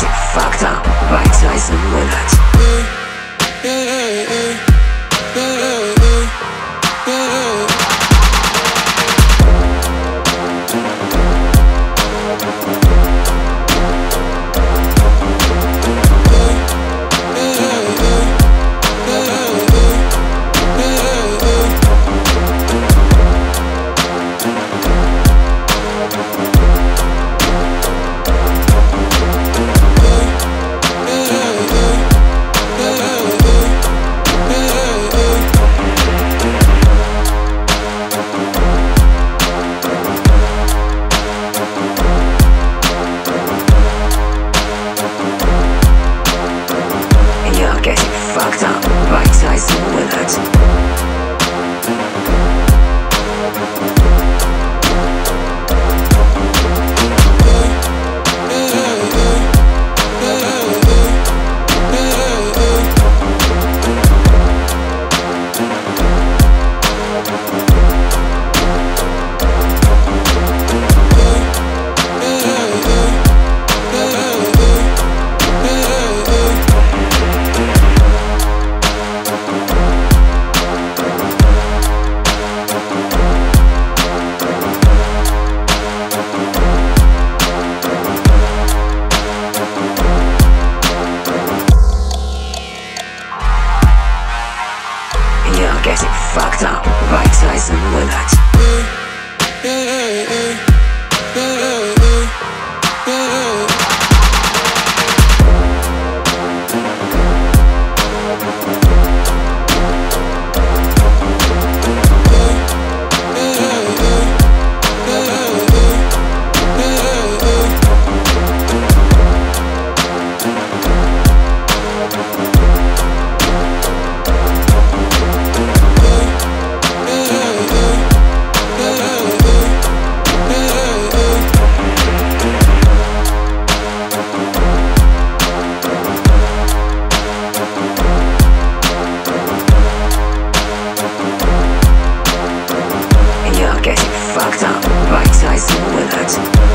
Get fucked up by Tyson Willert. Yeah, yeah, yeah. Getting fucked up, by Tyson Willert. fucked up, right bite-sized, relaxed